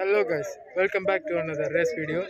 Hello guys, welcome back to another race video.